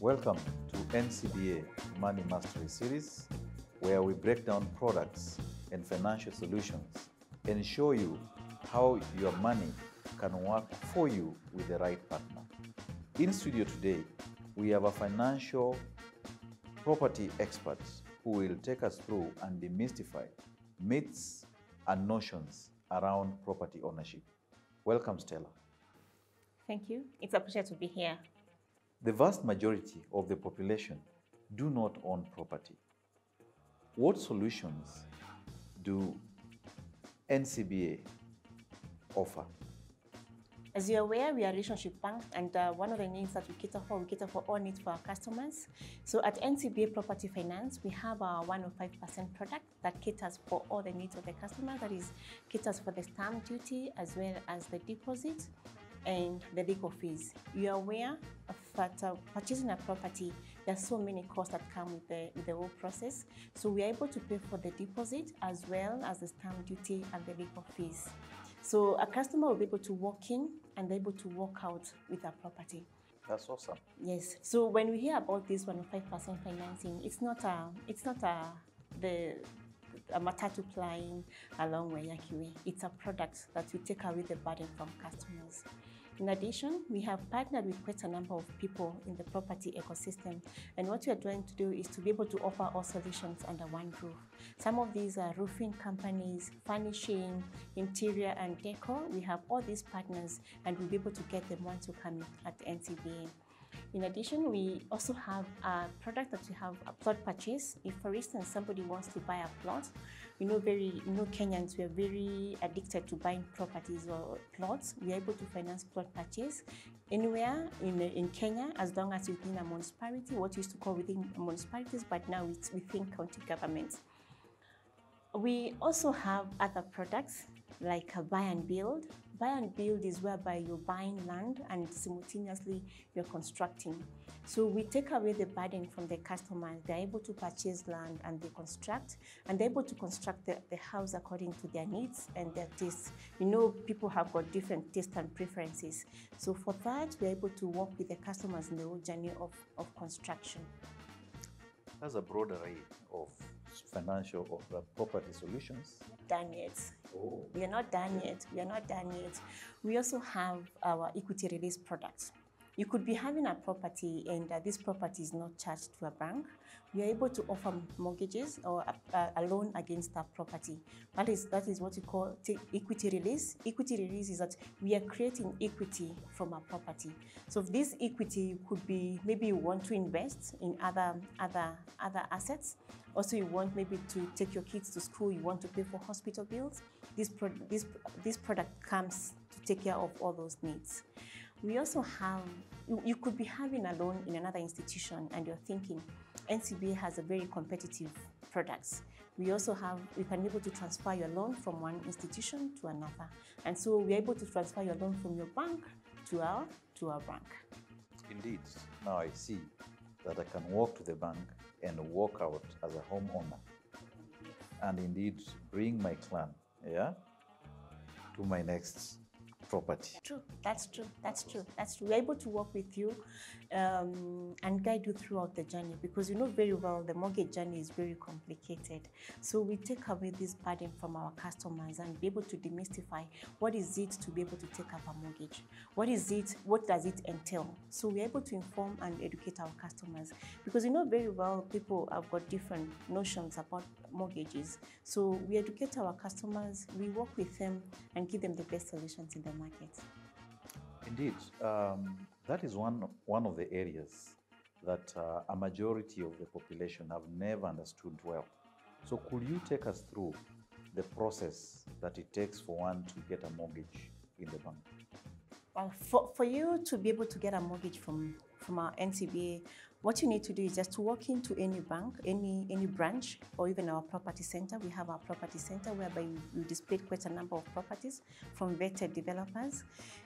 Welcome to NCBA Money Mastery Series, where we break down products and financial solutions and show you how your money can work for you with the right partner. In studio today, we have a financial property expert who will take us through and demystify myths and notions around property ownership. Welcome, Stella. Thank you. It's a pleasure to be here. The vast majority of the population do not own property. What solutions do NCBA offer? As you're aware, we are a relationship bank, and uh, one of the needs that we cater for, we cater for all needs for our customers. So at NCBA Property Finance, we have our 105% product that caters for all the needs of the customer. That is, caters for the stamp duty as well as the deposit and the legal fees. You're aware that uh, purchasing a property, there are so many costs that come with the, with the whole process. So we are able to pay for the deposit as well as the stamp duty and the legal fees. So a customer will be able to walk in and be able to walk out with a property. That's awesome. Yes. So when we hear about this 105% financing, it's not a, it's not a, the, a matatu flying along Waiyaki Way. It's a product that will take away the burden from customers. In addition, we have partnered with quite a number of people in the property ecosystem. And what we are trying to do is to be able to offer all solutions under one roof. Some of these are roofing companies, furnishing, interior and decor. We have all these partners and we'll be able to get them once you come at NCBA. In addition, we also have a product that we have a plot purchase. If, for instance, somebody wants to buy a plot, you know, very, you know, Kenyans, we are very addicted to buying properties or plots. We are able to finance plot purchase anywhere in, in Kenya as long as within a municipality, what used to call within municipalities, but now it's within county governments. We also have other products like a buy and build. Buy and build is whereby you're buying land and simultaneously you're constructing. So we take away the burden from the customer. They're able to purchase land and they construct, and they're able to construct the, the house according to their needs and their tastes. You know, people have got different tastes and preferences. So for that, we're able to work with the customers in the whole journey of, of construction. That's a broad array of financial or uh, property solutions. Done yet. Oh. We are not done yet. We are not done yet. We also have our equity release products. You could be having a property and uh, this property is not charged to a bank. We are able to offer mortgages or a, a loan against that property. That is, that is what we call equity release. Equity release is that we are creating equity from a property. So this equity could be maybe you want to invest in other, other, other assets. Also, you want maybe to take your kids to school, you want to pay for hospital bills. This, pro this, this product comes to take care of all those needs. We also have, you, could be having a loan in another institution and you're thinking, NCBA has a very competitive products. We also have, we can be able to transfer your loan from one institution to another. And so we're able to transfer your loan from your bank to our, to our bank. Indeed. Now I see that I can walk to the bank and walk out as a homeowner and indeed bring my clan, yeah, to my next property. True, that's true, that's true, that's true. We're able to work with you um, and guide you throughout the journey because you know very well the mortgage journey is very complicated. So we take away this burden from our customers and be able to demystify what is it to be able to take up a mortgage? What is it, what does it entail? So we're able to inform and educate our customers because you know very well people have got different notions about mortgages. So we educate our customers, we work with them and give them the best solutions in the market. Indeed, um, that is one, one of the areas that uh, a majority of the population have never understood well. So could you take us through the process that it takes for one to get a mortgage in the bank? Well, for, for you to be able to get a mortgage from, from our NCBA, what you need to do is just to walk into any bank, any, any branch, or even our property center. We have our property center whereby you display quite a number of properties from vetted developers.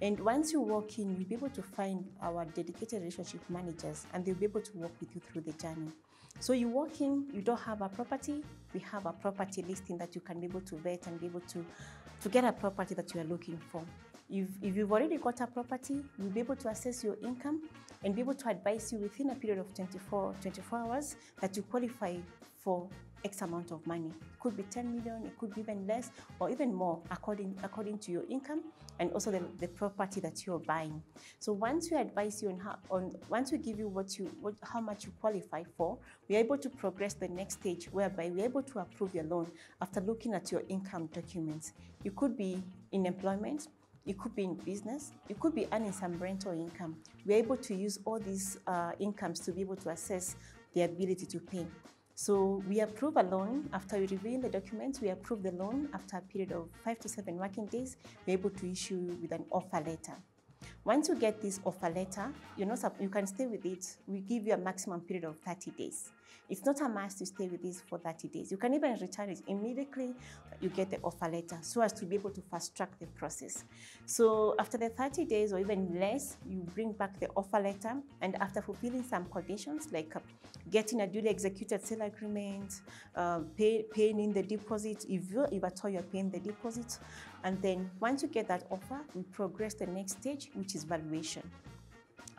And once you walk in, you'll be able to find our dedicated relationship managers and they'll be able to work with you through the journey. So you walk in, you don't have a property, we have a property listing that you can be able to vet and be able to, to get a property that you are looking for. If, if you've already got a property, we'll be able to assess your income and be able to advise you within a period of 24, 24 hours that you qualify for X amount of money. It could be 10 million, it could be even less, or even more according, according to your income and also the, the property that you're buying. So once we advise you on how, on once we give you what you what, how much you qualify for, we're able to progress the next stage whereby we're able to approve your loan after looking at your income documents. You could be in employment, you could be in business, you could be earning some rental income. We're able to use all these uh, incomes to be able to assess the ability to pay. So we approve a loan after we review the documents. We approve the loan after a period of five to seven working days. We're able to issue with an offer letter. Once you get this offer letter, you're not, you can stay with it. We give you a maximum period of 30 days. It's not a must to stay with this for 30 days. You can even return it immediately you get the offer letter so as to be able to fast track the process. So after the 30 days or even less, you bring back the offer letter and after fulfilling some conditions like uh, getting a duly executed sale agreement, uh, pay, paying in the deposit, if, you, if at all you're paying the deposit, and then once you get that offer, we progress the next stage, which is valuation.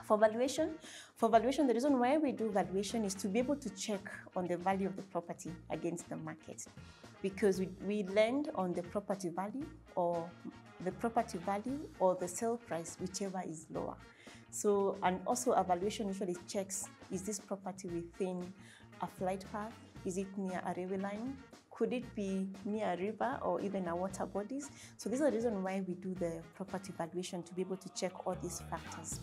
For valuation, for valuation, the reason why we do valuation is to be able to check on the value of the property against the market. Because we, we lend on the property value or the property value or the sale price, whichever is lower. So, and also evaluation usually checks, is this property within a flight path? Is it near a railway line? Could it be near a river or even a water bodies? So this is the reason why we do the property valuation to be able to check all these factors.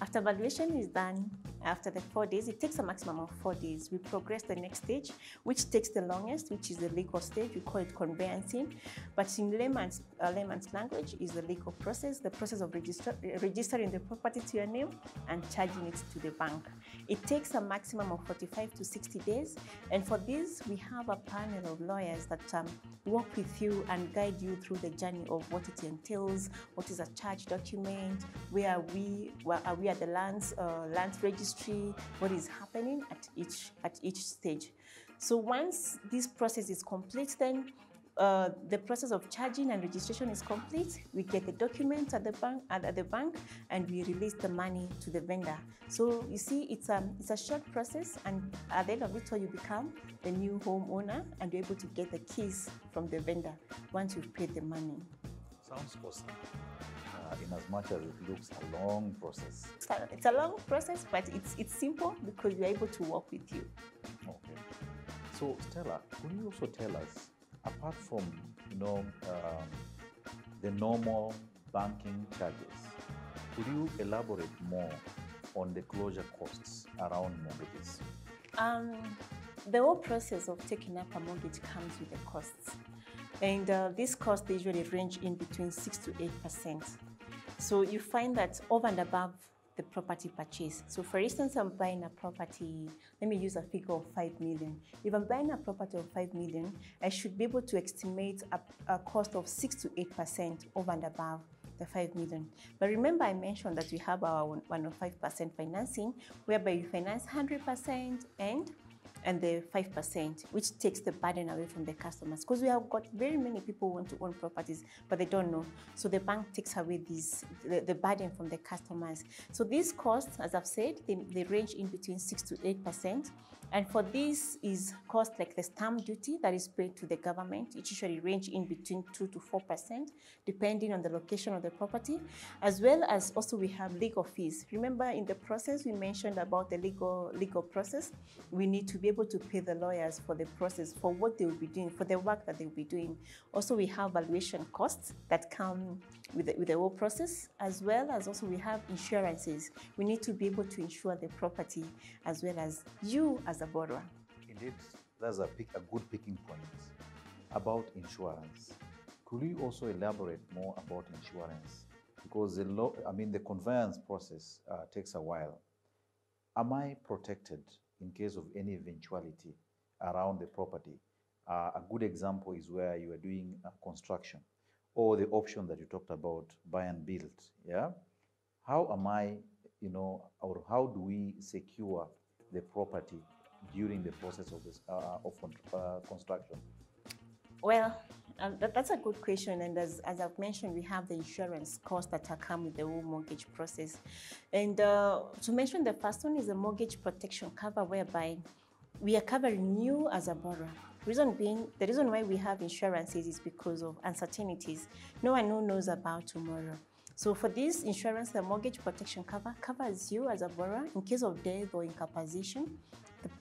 After valuation is done, after the four days, it takes a maximum of four days. We progress the next stage, which takes the longest, which is the legal stage. We call it conveyancing. But in layman's, uh, layman's language is the legal process, the process of register, registering the property to your name and charging it to the bank. It takes a maximum of 45 to 60 days. And for this, we have a panel of lawyers that um, work with you and guide you through the journey of what it entails, what is a charge document, where are we, where are we at the lands, uh, lands registry, what is happening at each, at each stage. So once this process is complete, then uh, the process of charging and registration is complete. We get the documents at the bank at, the bank, and we release the money to the vendor. So you see, it's a it's a short process, and at the end of it, all you become the new homeowner, and you're able to get the keys from the vendor once you've paid the money. Sounds awesome uh, in as much as it looks a long process. It's a long process, but it's, it's simple because we're able to work with you. Okay. So Stella, could you also tell us, apart from you know um, the normal banking charges, could you elaborate more on the closure costs around mortgages? Um, the whole process of taking up a mortgage comes with the costs. And uh, these costs usually range in between 6 to 8 percent. So you find that over and above the property purchase. So for instance, I'm buying a property, let me use a figure of 5 million. If I'm buying a property of 5 million, I should be able to estimate a, a cost of 6 to 8% over and above the 5 million. But remember I mentioned that we have our 105% financing, whereby you finance 100% and and the 5%, which takes the burden away from the customers. Because we have got very many people who want to own properties, but they don't know. So the bank takes away this, the, the burden from the customers. So these costs, as I've said, they, they range in between 6 to 8%. And for this is cost like the stamp duty that is paid to the government. It usually range in between 2 to 4%, depending on the location of the property, as well as also we have legal fees. Remember in the process we mentioned about the legal legal process, we need to be able to pay the lawyers for the process, for what they will be doing, for the work that they will be doing. Also we have valuation costs that come with the, with the whole process, as well as also we have insurances. We need to be able to insure the property as well as you as a borrower. Indeed, that's a, pick, a good picking point about insurance. Could you also elaborate more about insurance? Because the law, I mean, the conveyance process uh, takes a while. Am I protected in case of any eventuality around the property? Uh, a good example is where you are doing construction or the option that you talked about, buy and build, yeah? How am I, you know, or how do we secure the property during the process of this uh, of uh, construction? Well, um, that, that's a good question. And as, as I've mentioned, we have the insurance costs that are come with the whole mortgage process. And uh, to mention the first one is a mortgage protection cover, whereby we are covering you as a borrower. Reason being, the reason why we have insurances is because of uncertainties. No one knows about tomorrow. So for this insurance, the mortgage protection cover covers you as a borrower in case of death or incapacitation.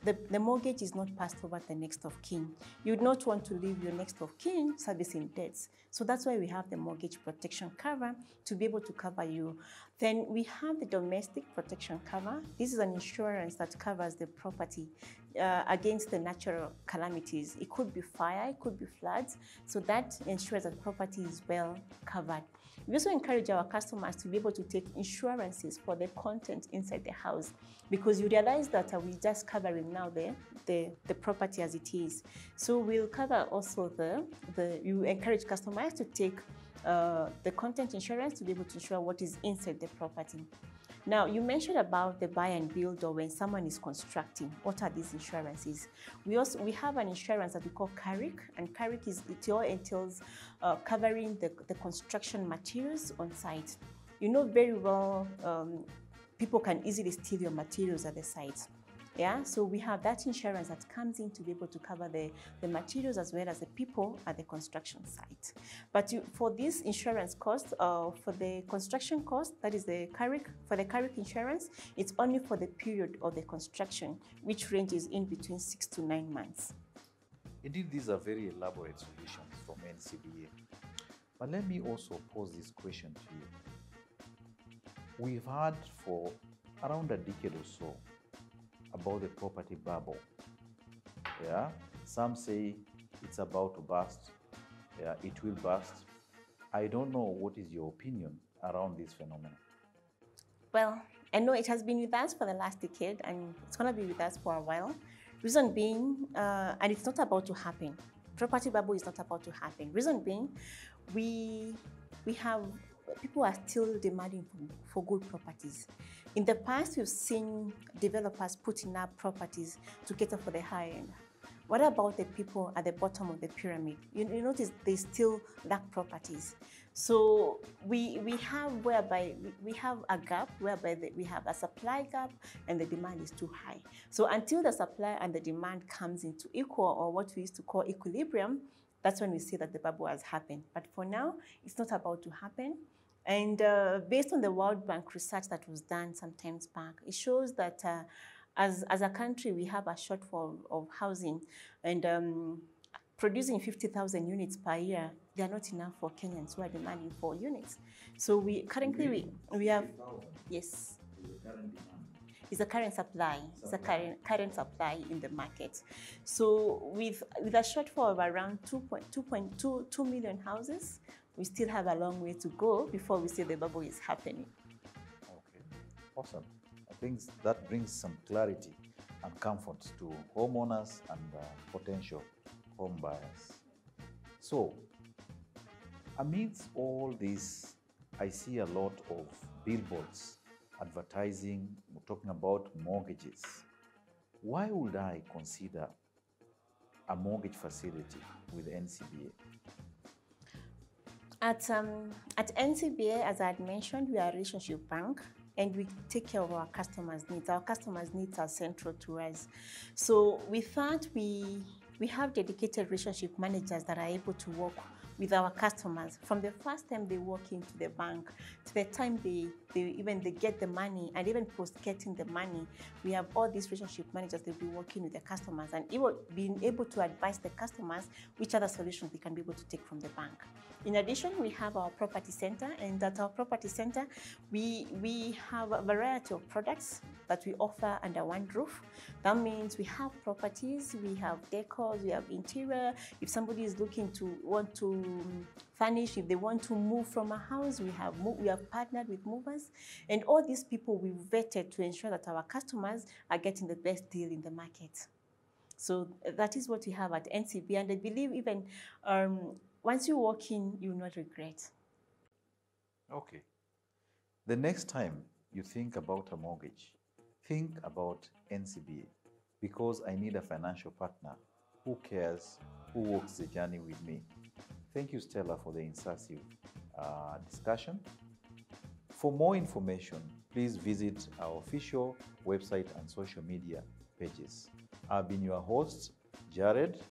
The, the, mortgage is not passed over to the next of kin. You would not want to leave your next of kin servicing debts. So that's why we have the mortgage protection cover to be able to cover you. Then we have the domestic protection cover. This is an insurance that covers the property uh, against the natural calamities. It could be fire, it could be floods. So that ensures that property is well covered. We also encourage our customers to be able to take insurances for the content inside the house because you realize that uh, we're just covering now the, the, the property as it is. So we'll cover also the, the you encourage customers to take uh, the content insurance to be able to insure what is inside the property. Now, you mentioned about the buy and build or when someone is constructing. What are these insurances? We also we have an insurance that we call CARIC, and CARIC is it all entails uh, covering the, the construction materials on site. You know very well um, people can easily steal your materials at the site. Yeah, so we have that insurance that comes in to be able to cover the, the materials as well as the people at the construction site. But you, for this insurance cost, uh, for the construction cost, that is the CARIC, for the CARIC insurance, it's only for the period of the construction, which ranges in between six to nine months. Indeed, these are very elaborate solutions from NCBA. But let me also pose this question to you. We've had for around a decade or so about the property bubble. Yeah, some say it's about to burst. Yeah, it will burst. I don't know what is your opinion around this phenomenon. Well, I know it has been with us for the last decade and it's going to be with us for a while. Reason being, uh, and it's not about to happen. Property bubble is not about to happen. Reason being, we we have people are still demanding for, good properties. In the past, we've seen developers putting up properties to cater for the high end. What about the people at the bottom of the pyramid? You, you notice they still lack properties. So we, we have whereby we, we have a gap whereby the, we have a supply gap and the demand is too high. So until the supply and the demand comes into equal or what we used to call equilibrium, that's when we see that the bubble has happened. But for now, it's not about to happen. And uh, based on the World Bank research that was done some times back, it shows that uh, as, as a country, we have a shortfall of housing and um, producing 50,000 units per year, they are not enough for Kenyans who are demanding four units. So we currently, we, we have, yes, is a current supply. It's a current, current supply in the market. So with, with a shortfall of around 2.2 2 million houses, we still have a long way to go before we see the bubble is happening. Okay, awesome. I think that brings some clarity and comfort to homeowners and uh, potential home buyers. So, amidst all this, I see a lot of billboards advertising, talking about mortgages. Why would I consider a mortgage facility with NCBA? At, um, at NCBA, as I had mentioned, we are a relationship bank and we take care of our customers' needs. Our customers' needs are central to us. So with that, we, we have dedicated relationship managers that are able to work with our customers. From the first time they walk into the bank to the time they, they even they get the money and even post getting the money we have all these relationship managers they'll be working with the customers and even being able to advise the customers which other solutions they can be able to take from the bank. In addition we have our property center and at our property center we we have a variety of products that we offer under one roof that means we have properties we have decors we have interior if somebody is looking to want to furnish, if they want to move from a house, we have we have partnered with movers, and all these people we vetted to ensure that our customers are getting the best deal in the market. So that is what we have at NCB, and I believe even um, once you walk in, you will not regret. Okay. The next time you think about a mortgage, think about NCBA because I need a financial partner who cares, who walks the journey with me. Thank you, Stella, for the incisive uh, discussion. For more information, please visit our official website and social media pages. I've been your host, Jared